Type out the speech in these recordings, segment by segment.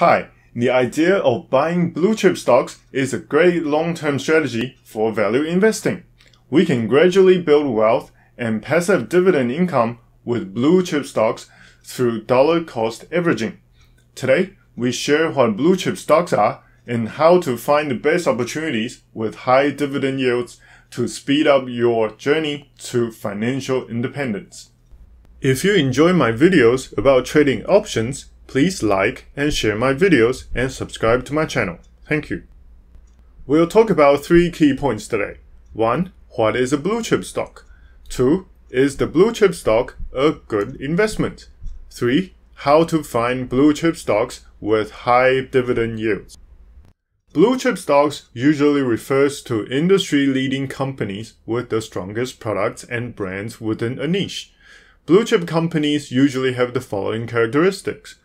Hi, the idea of buying blue chip stocks is a great long term strategy for value investing. We can gradually build wealth and passive dividend income with blue chip stocks through dollar cost averaging. Today, we share what blue chip stocks are and how to find the best opportunities with high dividend yields to speed up your journey to financial independence. If you enjoy my videos about trading options, Please like and share my videos and subscribe to my channel. Thank you. We'll talk about three key points today. 1. What is a blue chip stock? 2. Is the blue chip stock a good investment? 3. How to find blue chip stocks with high dividend yields. Blue chip stocks usually refers to industry leading companies with the strongest products and brands within a niche. Blue chip companies usually have the following characteristics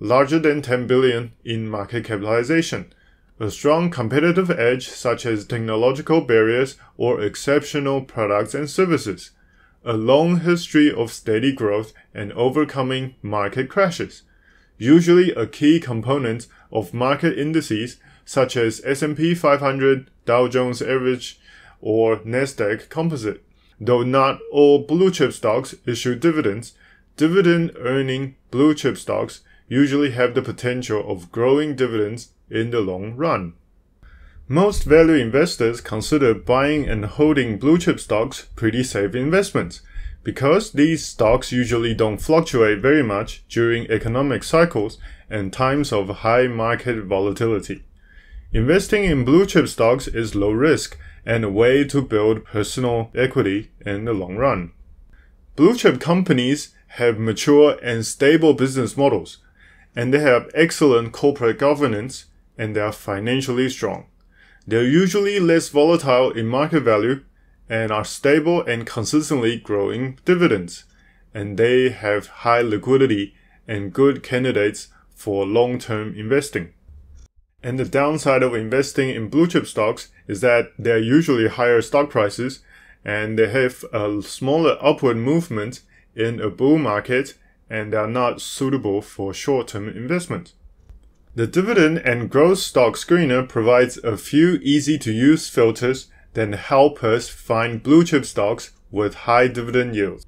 larger than 10 billion in market capitalization, a strong competitive edge such as technological barriers or exceptional products and services, a long history of steady growth and overcoming market crashes, usually a key component of market indices such as S&P 500, Dow Jones Average, or Nasdaq Composite. Though not all blue chip stocks issue dividends, dividend earning blue chip stocks usually have the potential of growing dividends in the long run. Most value investors consider buying and holding blue chip stocks pretty safe investments because these stocks usually don't fluctuate very much during economic cycles and times of high market volatility. Investing in blue chip stocks is low risk and a way to build personal equity in the long run. Blue chip companies have mature and stable business models and they have excellent corporate governance and they are financially strong. They're usually less volatile in market value and are stable and consistently growing dividends. And they have high liquidity and good candidates for long term investing. And the downside of investing in blue chip stocks is that they're usually higher stock prices and they have a smaller upward movement in a bull market and are not suitable for short-term investment. The dividend and growth stock screener provides a few easy-to-use filters that help us find blue chip stocks with high dividend yields.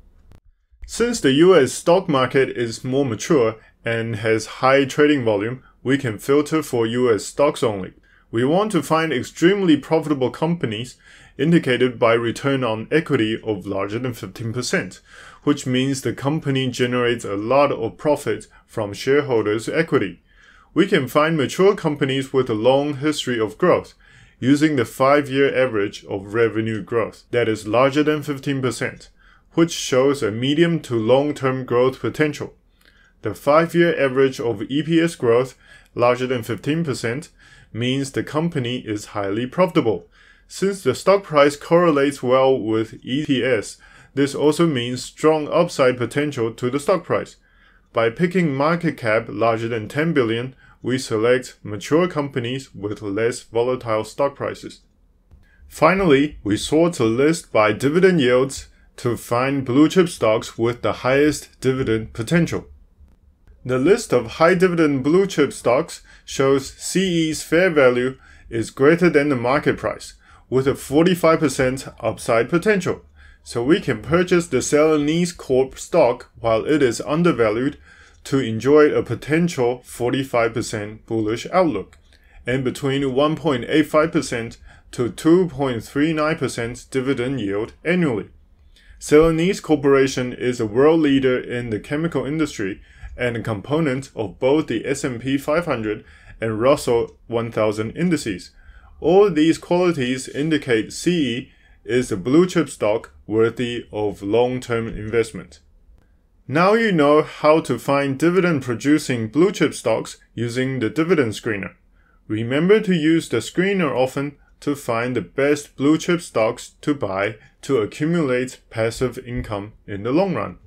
Since the US stock market is more mature and has high trading volume, we can filter for US stocks only. We want to find extremely profitable companies indicated by return on equity of larger than 15%, which means the company generates a lot of profit from shareholders' equity. We can find mature companies with a long history of growth using the 5-year average of revenue growth that is larger than 15%, which shows a medium to long-term growth potential. The 5-year average of EPS growth larger than 15% means the company is highly profitable. Since the stock price correlates well with EPS, this also means strong upside potential to the stock price. By picking market cap larger than 10 billion, we select mature companies with less volatile stock prices. Finally, we sort a list by dividend yields to find blue chip stocks with the highest dividend potential. The list of high dividend blue chip stocks shows CE's fair value is greater than the market price, with a 45% upside potential. So we can purchase the Celanese Corp stock while it is undervalued to enjoy a potential 45% bullish outlook and between 1.85% to 2.39% dividend yield annually. Celanese Corporation is a world leader in the chemical industry and a component of both the S&P 500 and Russell 1000 indices. All these qualities indicate CE is a blue chip stock worthy of long-term investment. Now you know how to find dividend producing blue chip stocks using the dividend screener. Remember to use the screener often to find the best blue chip stocks to buy to accumulate passive income in the long run.